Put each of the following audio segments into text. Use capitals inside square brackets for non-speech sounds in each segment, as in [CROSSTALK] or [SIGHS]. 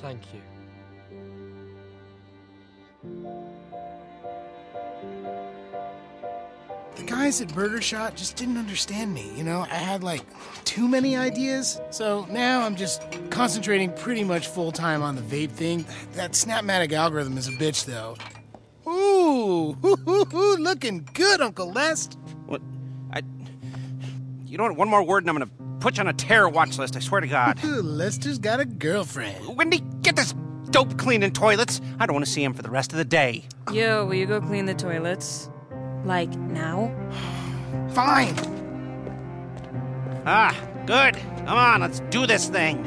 Thank you. The guys at Burger Shot just didn't understand me, you know? I had like too many ideas. So now I'm just concentrating pretty much full time on the vape thing. That Snapmatic algorithm is a bitch, though. Ooh, hoo, hoo, hoo, looking good, Uncle Lest. What? I. You know what? One more word and I'm gonna put you on a terror watch list, I swear to God. [LAUGHS] Lester's got a girlfriend. Wendy, get this dope cleaning toilets. I don't want to see him for the rest of the day. Yo, will you go clean the toilets? Like, now? [SIGHS] Fine. Ah, good. Come on, let's do this thing.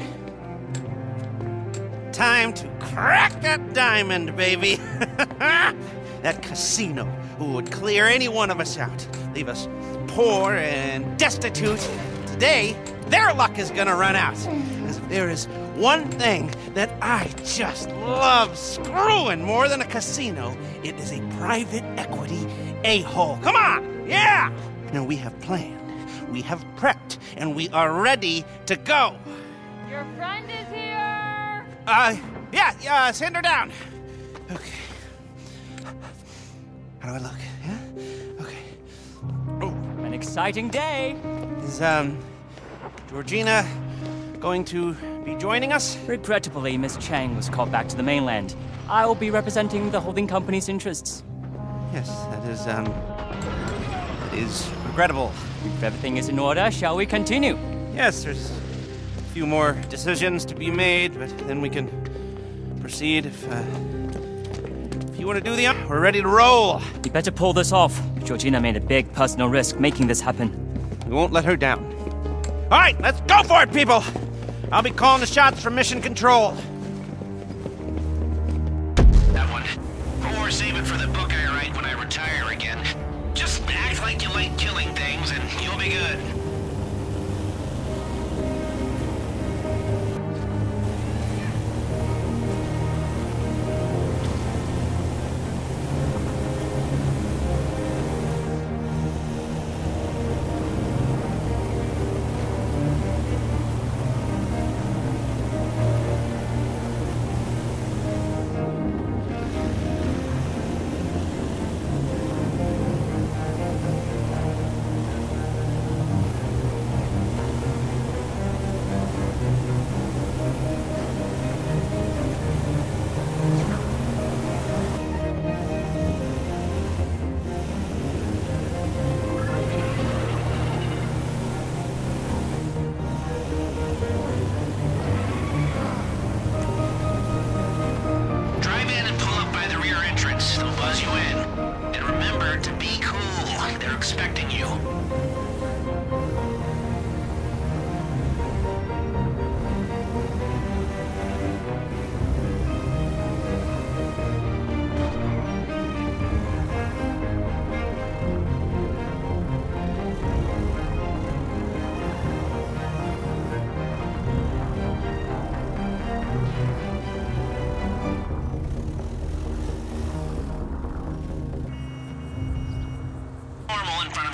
Time to crack that diamond, baby. [LAUGHS] that casino who would clear any one of us out, leave us poor and destitute. Today, their luck is gonna run out. Because if there is one thing that I just love screwing more than a casino, it is a private equity a hole. Come on! Yeah! Now we have planned, we have prepped, and we are ready to go. Your friend is here! Uh, yeah, yeah, send her down. Okay. How do I look? Yeah? Okay. Oh, An exciting day. is, um, Georgina going to be joining us? Regrettably, Miss Cheng was called back to the mainland. I will be representing the holding company's interests. Yes, that is, um, that is regrettable. If everything is in order, shall we continue? Yes, there's a few more decisions to be made, but then we can proceed if, uh, if you want to do the, we're ready to roll. You better pull this off. Georgina made a big personal risk making this happen. We won't let her down. All right, let's go for it, people. I'll be calling the shots from mission control. That one. Or save it for the book I write when I retire again. Just act like you like killing things and you'll be good.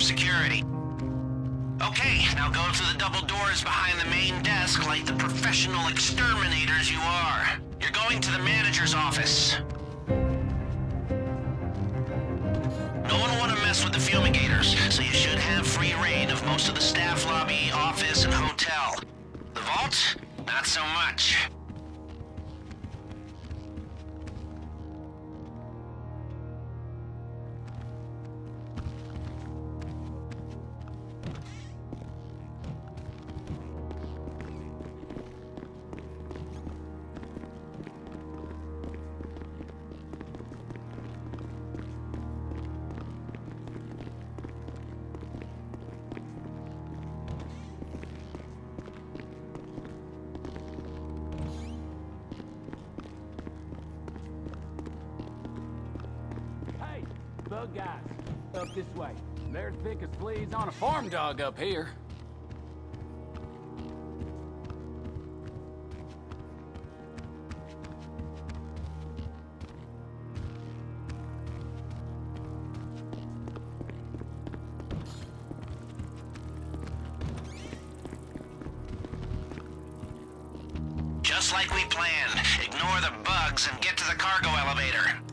Security. Okay, now go through the double doors behind the main desk like the professional exterminators you are. You're going to the manager's office. No one will want to mess with the fumigators, so you should have free reign of most of the staff lobby, office, and hotel. The vault? Not so much. dog guys. Up this way. They're thick as fleas on a farm dog up here. Just like we planned, ignore the bugs and get to the cargo elevator.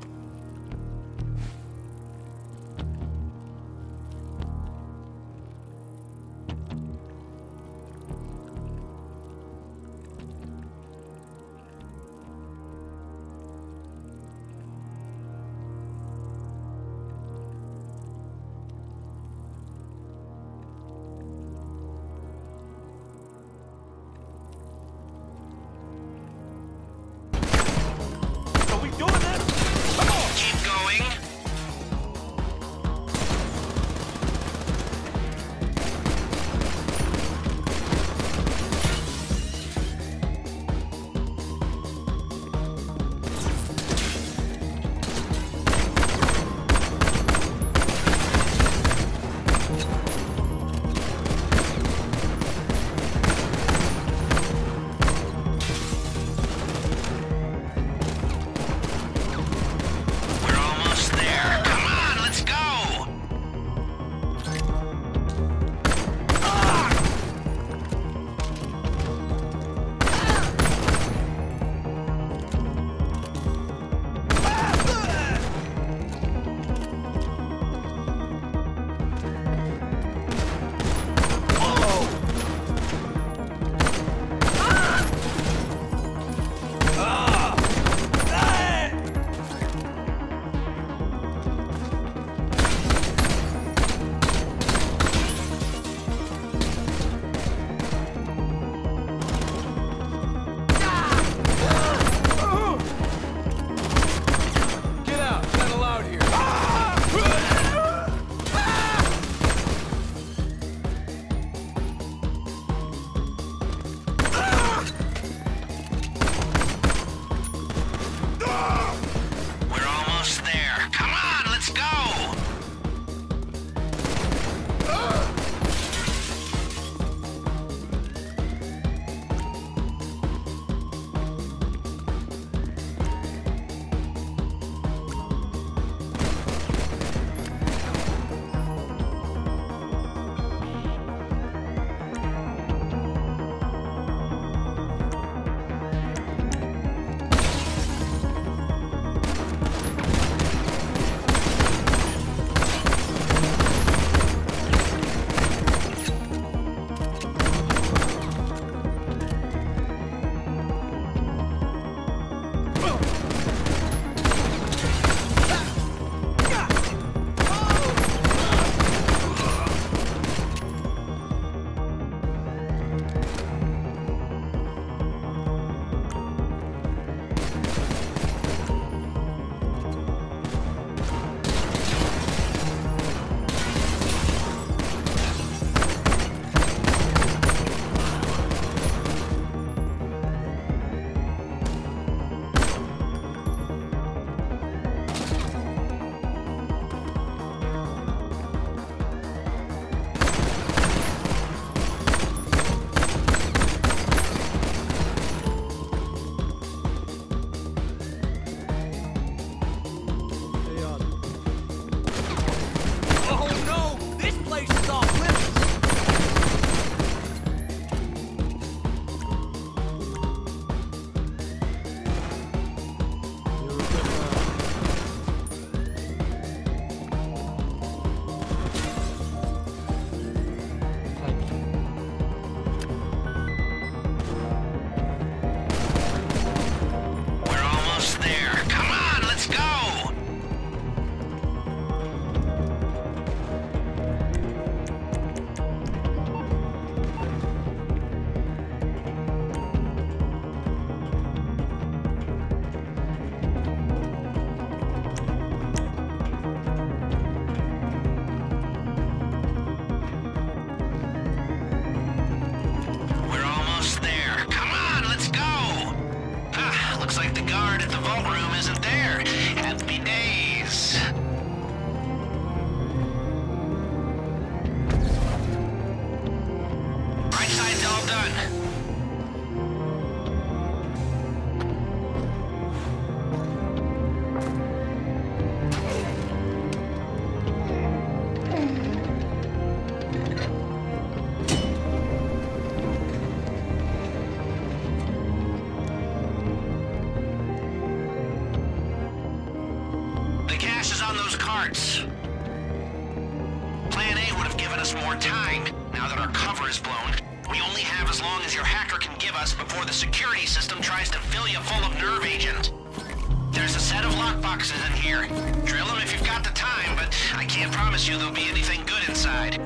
Looks like the guard at the vault room isn't there. us more time. Now that our cover is blown, we only have as long as your hacker can give us before the security system tries to fill you full of nerve agent. There's a set of lockboxes in here. Drill them if you've got the time, but I can't promise you there'll be anything good inside.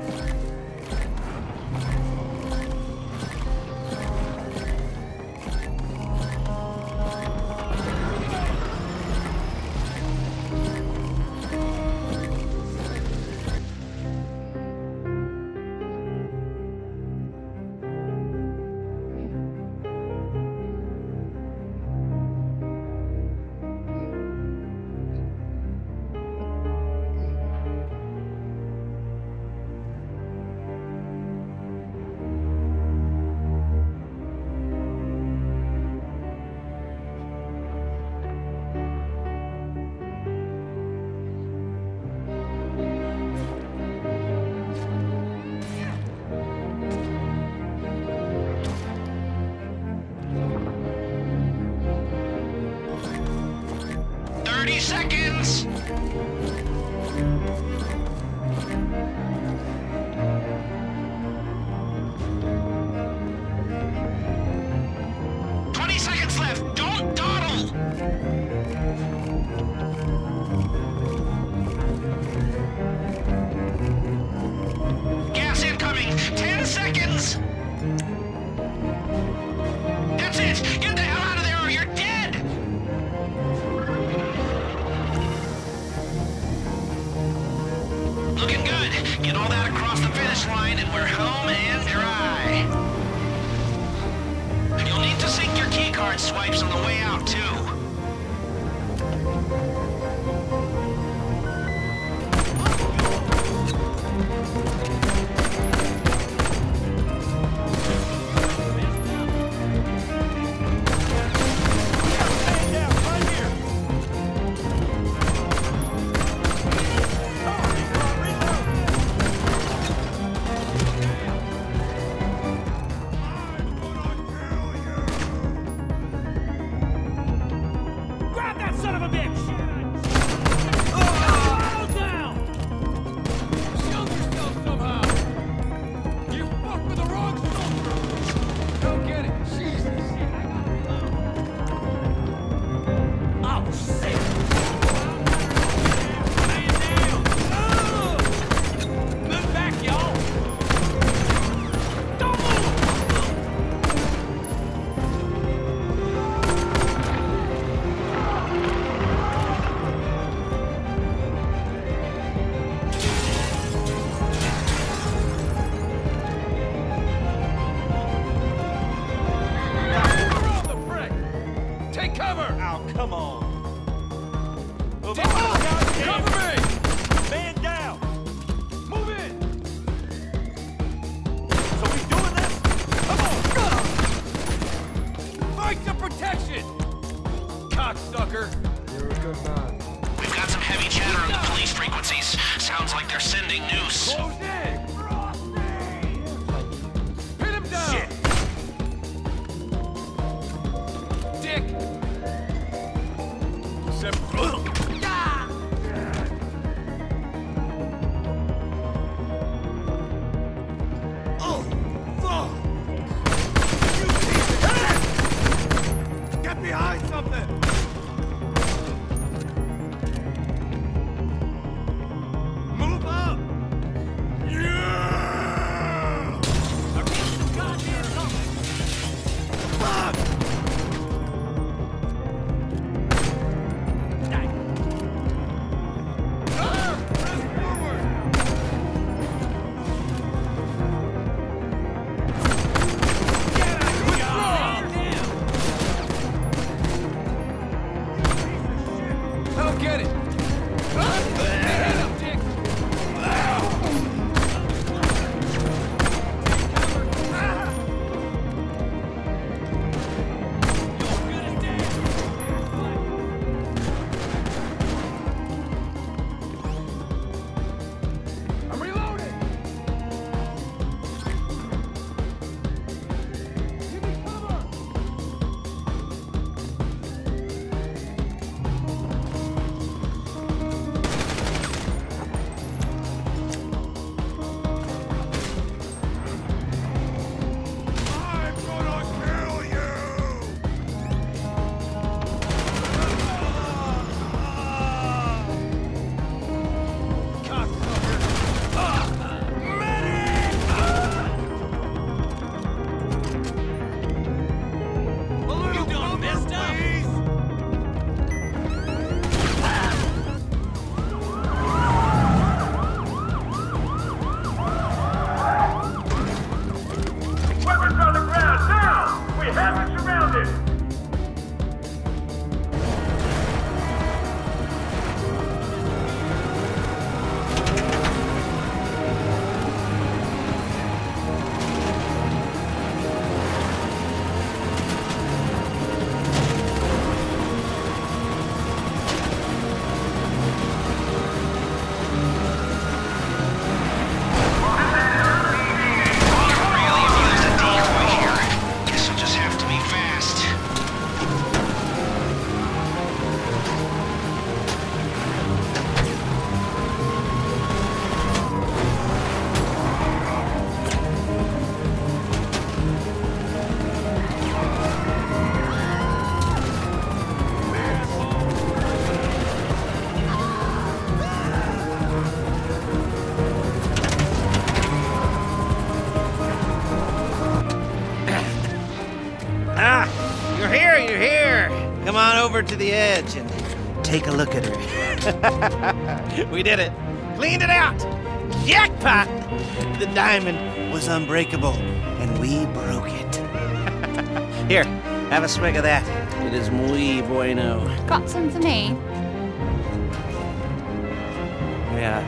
thank you son of a bitch! Ah, you're here, you're here. Come on over to the edge and take a look at her. [LAUGHS] we did it. Cleaned it out. Jackpot! The diamond was unbreakable, and we broke it. [LAUGHS] here, have a swig of that. It is muy bueno. Got some for me? Yeah.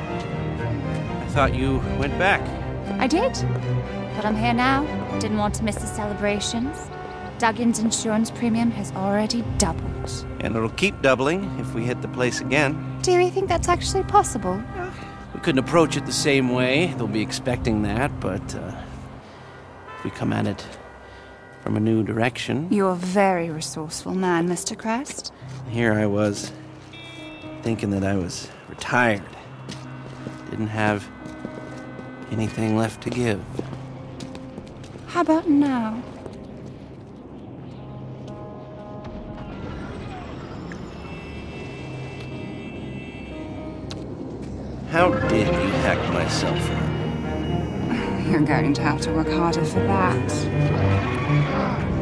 I thought you went back. I did. But I'm here now. Didn't want to miss the celebrations. Duggan's insurance premium has already doubled. And it'll keep doubling if we hit the place again. Do you think that's actually possible? We couldn't approach it the same way. They'll be expecting that, but uh, if we come at it from a new direction, You're a very resourceful man, Mr. Crest. here I was thinking that I was retired. Didn't have anything left to give. How about now? How did you hack my cell phone? You're going to have to work harder for that.